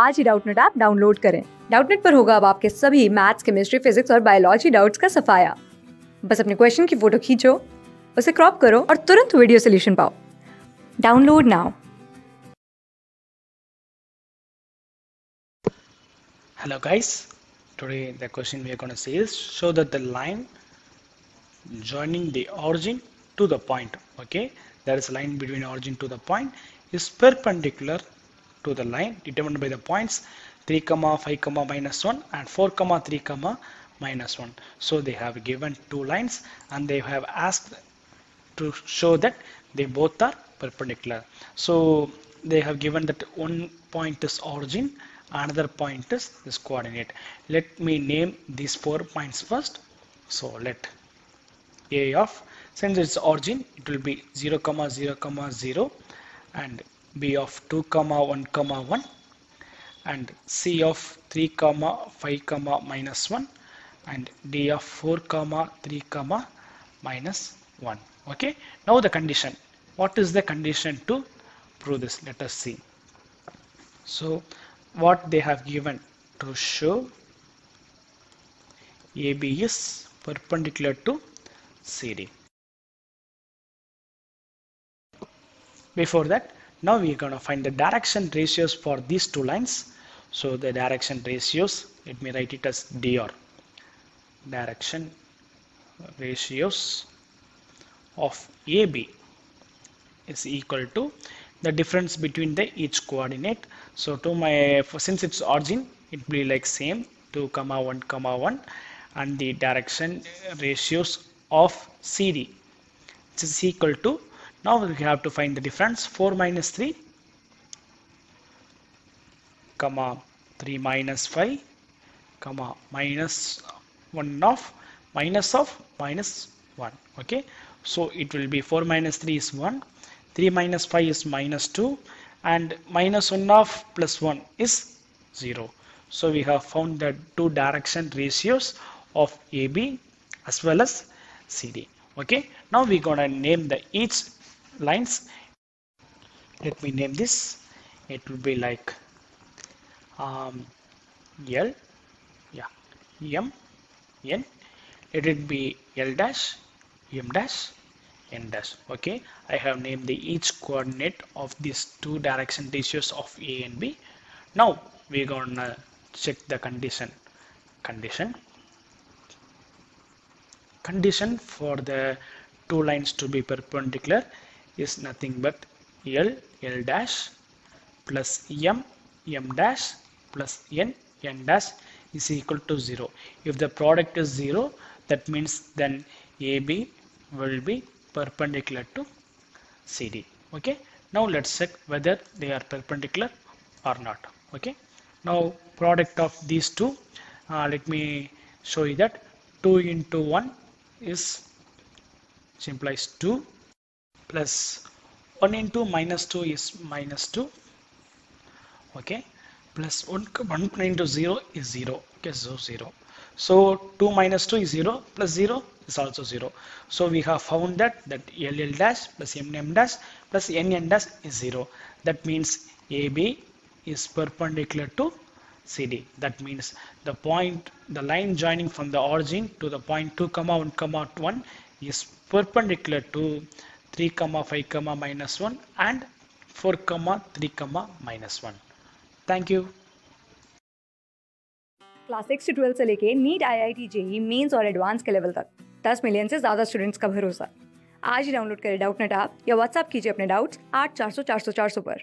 आज ही Doubtnut app download करें डाउटनेट पर होगा अब आपके सभी मैथ्स केमिस्ट्री फिजिक्स और बायोलॉजी डाउट्स का सफाया बस अपने क्वेश्चन की फ़ोटो खींचो उसे क्रॉप करो और तुरंत वीडियो सोल्यूशन पाओ download now Hello guys, today the question we are going to see is show that the line joining the origin to the point, okay, there is a line between origin to the point is perpendicular to the line determined by the points 3 comma 5 comma minus 1 and 4 comma 3 comma minus 1. So they have given two lines and they have asked to show that they both are perpendicular. So they have given that one point is origin, another point is this coordinate. Let me name these four points first. So let A of since it's origin, it will be 0 comma 0 comma 0 and B of 2 comma 1 comma 1 and C of 3 comma 5 comma minus 1 and D of 4 comma 3 comma minus 1 okay? Now the condition. What is the condition to prove this? Let us see. So what they have given to show AB is perpendicular to CD before that now we are going to find the direction ratios for these two lines. So the direction ratios let me write it as dr. Direction ratios of AB is equal to the difference between the each coordinate. So to my since it's origin it will be like same 2 comma 1 comma 1 and the direction ratios of CD which is equal to now we have to find the difference. 4 minus 3 comma 3 minus 5 comma minus 1 of minus of minus 1 okay? So it will be 4 minus 3 is 1 3 minus 5 is minus 2 and minus 1 of plus 1 is 0 so we have found the two direction ratios of AB as well as CD okay? Now we're gonna name the each lines. Let me name this. It will be like um, L yeah M N. It be L dash M dash N dash. Okay I have named the each coordinate of these two direction ratios of A and B. Now we're gonna check the condition. Condition. Condition for the two lines to be perpendicular is nothing but L L dash plus M M dash plus N N dash is equal to 0 if the product is 0 that means then AB will be perpendicular to CD okay? Now let's check whether they are perpendicular or not. Okay? Now product of these two uh, let me show you that 2 into 1 is implies 2 plus 1 into minus 2 is minus 2 okay. Plus 1, 1 into 0 is 0 okay so 0 so 2 minus 2 is 0 plus 0 is also 0 so we have found that that LL dash plus MM dash plus NN dash is 0 that means AB is perpendicular to CD that means the point the line joining from the origin to the point 2 comma 1 comma 1 is perpendicular to 3 comma 5 comma minus 1 and 4 comma 3 comma minus 1 thank you. Class six से twelfth से लेके NEET I I T JEE Mains और advance के level तक। दस million से ज़्यादा students का भरोसा। आज ही डाउनलोड करें डाउट नेट आप या व्हाट्सअप कीजिए अपने डाउट्स आठ चार सौ चार सौ चार सौ पर।